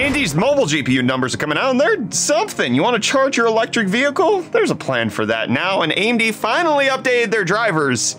AMD's mobile GPU numbers are coming out, and they're something. You want to charge your electric vehicle? There's a plan for that now, and AMD finally updated their drivers.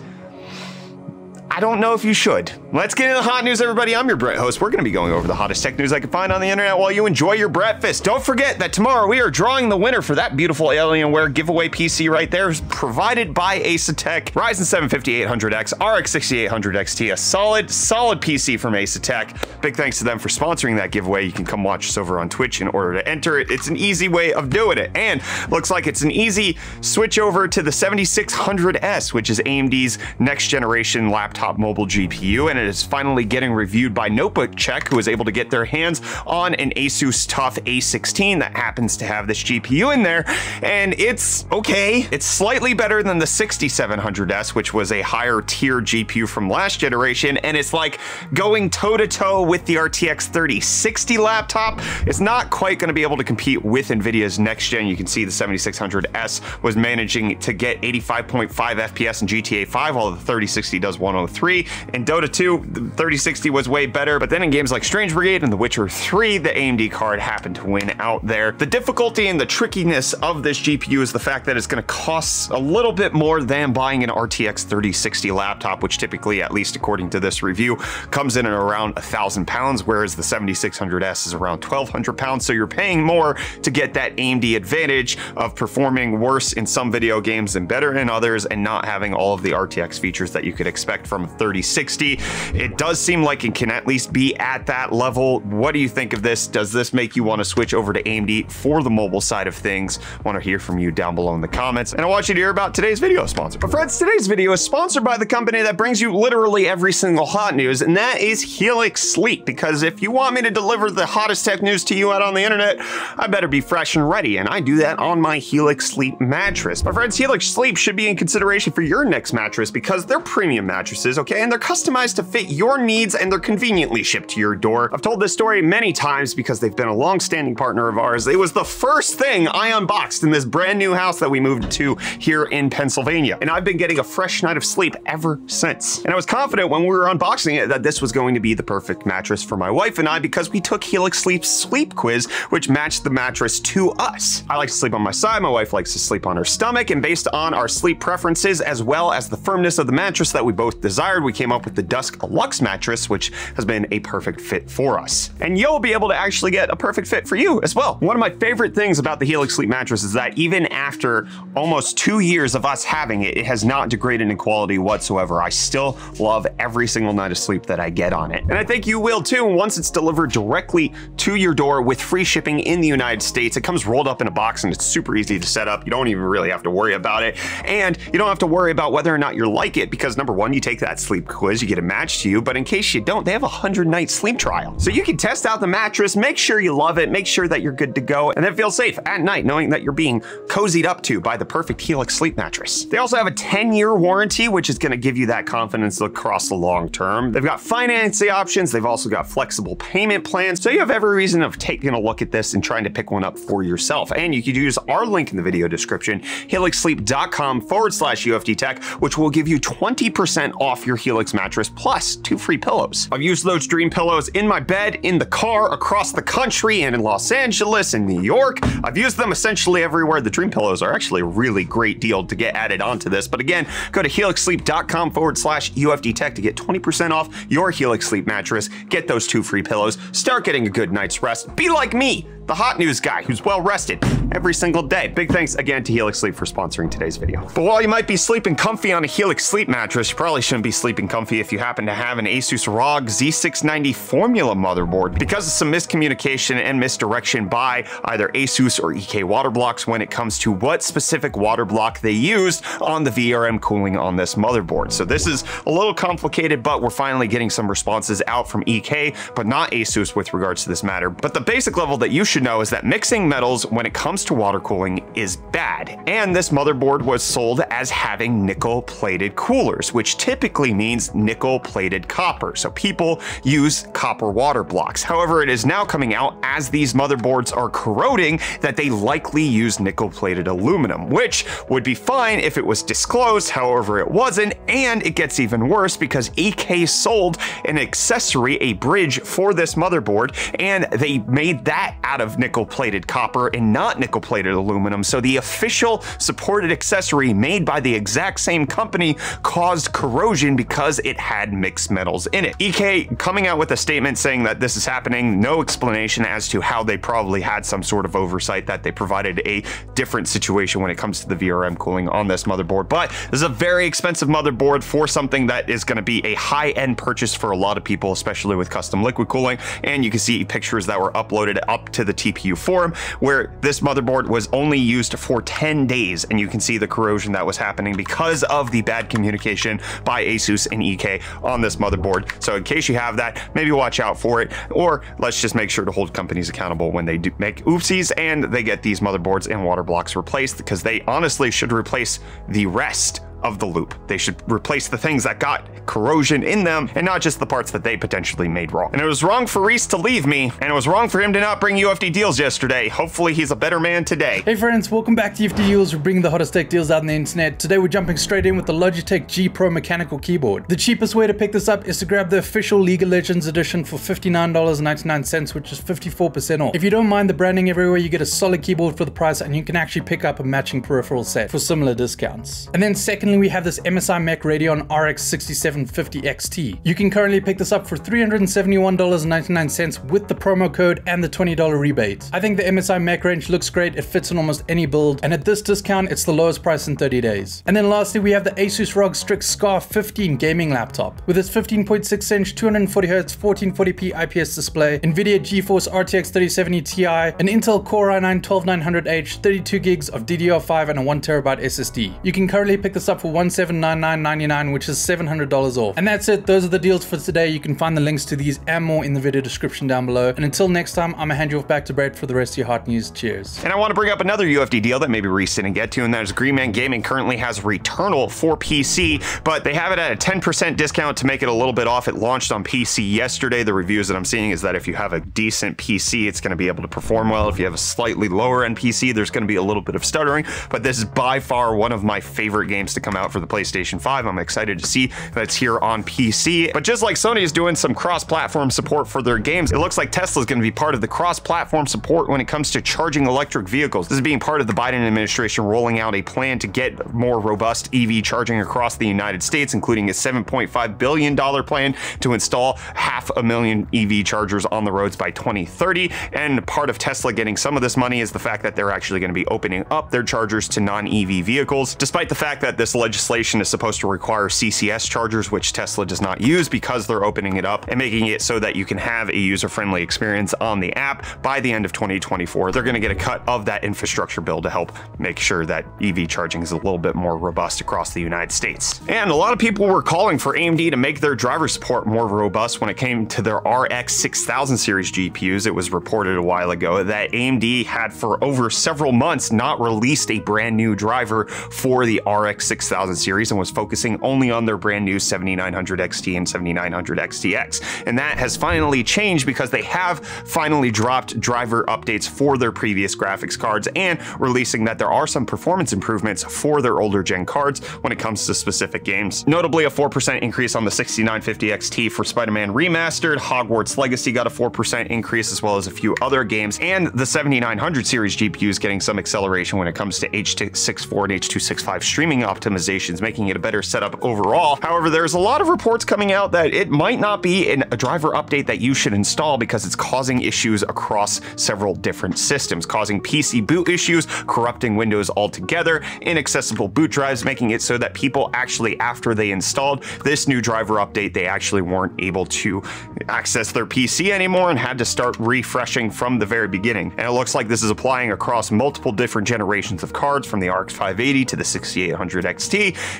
I don't know if you should. Let's get into the hot news, everybody. I'm your Brett host. We're going to be going over the hottest tech news I can find on the internet while you enjoy your breakfast. Don't forget that tomorrow we are drawing the winner for that beautiful Alienware giveaway PC right there, provided by Asetek. Ryzen 7 5800X, RX 6800 XT, a solid, solid PC from Asetek. Big thanks to them for sponsoring that giveaway. You can come watch us over on Twitch in order to enter it. It's an easy way of doing it. And looks like it's an easy switch over to the 7600S, which is AMD's next generation laptop mobile GPU, and it is finally getting reviewed by Notebook Check, who was able to get their hands on an Asus TUF A16 that happens to have this GPU in there, and it's okay. It's slightly better than the 6700S, which was a higher tier GPU from last generation, and it's like going toe to toe with the RTX 3060 laptop. It's not quite going to be able to compete with NVIDIA's next gen. You can see the 7600S was managing to get 85.5 FPS in GTA 5, while the 3060 does 103. 3. In Dota 2, the 3060 was way better, but then in games like Strange Brigade and The Witcher 3, the AMD card happened to win out there. The difficulty and the trickiness of this GPU is the fact that it's going to cost a little bit more than buying an RTX 3060 laptop, which typically, at least according to this review, comes in at around a thousand pounds, whereas the 7600S is around 1200 pounds. So you're paying more to get that AMD advantage of performing worse in some video games and better in others and not having all of the RTX features that you could expect from 3060. It does seem like it can at least be at that level. What do you think of this? Does this make you want to switch over to AMD for the mobile side of things? I want to hear from you down below in the comments. And I want you to hear about today's video sponsor. But friends, today's video is sponsored by the company that brings you literally every single hot news, and that is Helix Sleep. Because if you want me to deliver the hottest tech news to you out on the internet, I better be fresh and ready. And I do that on my Helix Sleep mattress. My friends, Helix Sleep should be in consideration for your next mattress because they're premium mattresses okay? And they're customized to fit your needs and they're conveniently shipped to your door. I've told this story many times because they've been a long-standing partner of ours. It was the first thing I unboxed in this brand new house that we moved to here in Pennsylvania. And I've been getting a fresh night of sleep ever since. And I was confident when we were unboxing it that this was going to be the perfect mattress for my wife and I because we took Helix Sleep's sleep quiz, which matched the mattress to us. I like to sleep on my side, my wife likes to sleep on her stomach, and based on our sleep preferences as well as the firmness of the mattress that we both desired, we came up with the Dusk Lux mattress, which has been a perfect fit for us. And you'll be able to actually get a perfect fit for you as well. One of my favorite things about the Helix Sleep mattress is that even after almost two years of us having it, it has not degraded in quality whatsoever. I still love every single night of sleep that I get on it. And I think you will too once it's delivered directly to your door with free shipping in the United States. It comes rolled up in a box and it's super easy to set up. You don't even really have to worry about it. And you don't have to worry about whether or not you like it because number one, you take that sleep quiz, you get a match to you, but in case you don't, they have a 100 night sleep trial. So you can test out the mattress, make sure you love it, make sure that you're good to go, and then feel safe at night knowing that you're being cozied up to by the perfect Helix sleep mattress. They also have a 10 year warranty, which is gonna give you that confidence across the long term. They've got financing options, they've also got flexible payment plans, so you have every reason of taking a look at this and trying to pick one up for yourself. And you could use our link in the video description, helixsleep.com forward slash UFD Tech, which will give you 20% off your Helix mattress plus two free pillows. I've used those dream pillows in my bed, in the car, across the country, and in Los Angeles and New York. I've used them essentially everywhere. The dream pillows are actually a really great deal to get added onto this. But again, go to helixsleep.com forward slash UFD Tech to get 20% off your Helix Sleep mattress. Get those two free pillows. Start getting a good night's rest. Be like me the hot news guy who's well rested every single day. Big thanks again to Helix Sleep for sponsoring today's video. But while you might be sleeping comfy on a Helix Sleep mattress, you probably shouldn't be sleeping comfy if you happen to have an Asus ROG Z690 Formula motherboard because of some miscommunication and misdirection by either Asus or EK water blocks when it comes to what specific water block they used on the VRM cooling on this motherboard. So this is a little complicated, but we're finally getting some responses out from EK, but not Asus with regards to this matter. But the basic level that you should know is that mixing metals when it comes to water cooling is bad. And this motherboard was sold as having nickel plated coolers, which typically means nickel plated copper. So people use copper water blocks. However, it is now coming out as these motherboards are corroding that they likely use nickel plated aluminum, which would be fine if it was disclosed. However, it wasn't. And it gets even worse because EK sold an accessory, a bridge for this motherboard, and they made that out of nickel plated copper and not nickel plated aluminum. So the official supported accessory made by the exact same company caused corrosion because it had mixed metals in it. EK coming out with a statement saying that this is happening, no explanation as to how they probably had some sort of oversight that they provided a different situation when it comes to the VRM cooling on this motherboard. But this is a very expensive motherboard for something that is going to be a high-end purchase for a lot of people, especially with custom liquid cooling. And you can see pictures that were uploaded up to the TPU forum where this motherboard was only used for 10 days. And you can see the corrosion that was happening because of the bad communication by Asus and EK on this motherboard. So in case you have that, maybe watch out for it, or let's just make sure to hold companies accountable when they do make oopsies and they get these motherboards and water blocks replaced because they honestly should replace the rest of the loop. They should replace the things that got corrosion in them and not just the parts that they potentially made wrong. And it was wrong for Reece to leave me, and it was wrong for him to not bring UFD deals yesterday. Hopefully he's a better man today. Hey friends, welcome back to UFD Deals. We're bringing the hottest tech deals out on the internet. Today we're jumping straight in with the Logitech G Pro mechanical keyboard. The cheapest way to pick this up is to grab the official League of Legends edition for $59.99, which is 54% off. If you don't mind the branding everywhere, you get a solid keyboard for the price and you can actually pick up a matching peripheral set for similar discounts. And then secondly, we have this MSI Mech Radeon RX 6750 XT. You can currently pick this up for $371.99 with the promo code and the $20 rebate. I think the MSI Mech range looks great, it fits in almost any build, and at this discount, it's the lowest price in 30 days. And then lastly, we have the Asus ROG Strix Scar 15 gaming laptop. With its 15.6 inch 240Hz 1440p IPS display, NVIDIA GeForce RTX 3070 Ti, an Intel Core i9 12900H, 32 gigs of DDR5 and a 1TB SSD. You can currently pick this up for 1799.99, which is $700 off. And that's it, those are the deals for today. You can find the links to these and more in the video description down below. And until next time, I'm gonna hand you off back to Brett for the rest of your hot news. Cheers. And I want to bring up another UFD deal that maybe Reece didn't get to, and that is Green Man Gaming currently has Returnal for PC, but they have it at a 10% discount to make it a little bit off. It launched on PC yesterday. The reviews that I'm seeing is that if you have a decent PC, it's going to be able to perform well. If you have a slightly lower end PC, there's going to be a little bit of stuttering, but this is by far one of my favorite games to come out for the PlayStation 5. I'm excited to see that's here on PC. But just like Sony is doing some cross-platform support for their games, it looks like Tesla is going to be part of the cross-platform support when it comes to charging electric vehicles. This is being part of the Biden administration rolling out a plan to get more robust EV charging across the United States, including a $7.5 billion plan to install half a million EV chargers on the roads by 2030. And part of Tesla getting some of this money is the fact that they're actually going to be opening up their chargers to non-EV vehicles, despite the fact that this legislation is supposed to require CCS chargers, which Tesla does not use because they're opening it up and making it so that you can have a user-friendly experience on the app by the end of 2024. They're going to get a cut of that infrastructure bill to help make sure that EV charging is a little bit more robust across the United States. And a lot of people were calling for AMD to make their driver support more robust when it came to their RX 6000 series GPUs. It was reported a while ago that AMD had for over several months not released a brand new driver for the RX 6000 series and was focusing only on their brand new 7900 XT and 7900 XTX. And that has finally changed because they have finally dropped driver updates for their previous graphics cards and releasing that there are some performance improvements for their older gen cards when it comes to specific games. Notably, a 4% increase on the 6950 XT for Spider-Man Remastered, Hogwarts Legacy got a 4% increase as well as a few other games, and the 7900 series GPUs getting some acceleration when it comes to H.264 and H.265 streaming optimizations, making it a better setup overall. However, there's a lot of reports coming out that it might not be a driver update that you should install because it's causing issues across several different systems, causing PC boot issues, corrupting Windows altogether, inaccessible boot drives, making it so that people actually, after they installed this new driver update, they actually weren't able to access their PC anymore and had to start refreshing from the very beginning. And it looks like this is applying across multiple different generations of cards from the RX 580 to the 6800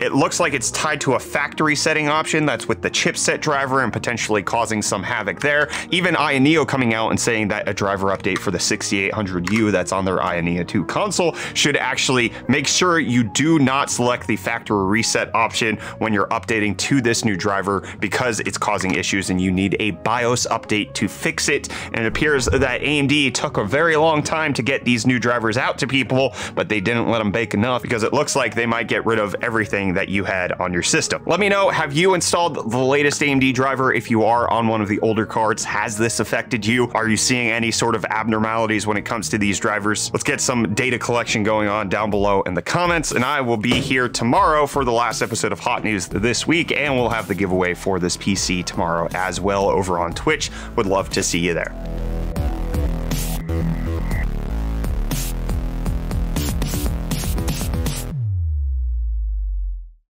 It looks like it's tied to a factory setting option that's with the chipset driver and potentially causing some havoc there. Even Aya coming out and saying that a driver update for the 6800U that's on their Aya 2 console should actually make sure you do not select the factory reset option when you're updating to this new driver because it's causing issues and you need a BIOS update to fix it. And it appears that AMD took a very long time to get these new drivers out to people, but they didn't let them bake enough because it looks like they might get rid everything that you had on your system. Let me know, have you installed the latest AMD driver? If you are on one of the older cards, has this affected you? Are you seeing any sort of abnormalities when it comes to these drivers? Let's get some data collection going on down below in the comments, and I will be here tomorrow for the last episode of Hot News this week, and we'll have the giveaway for this PC tomorrow as well over on Twitch. Would love to see you there.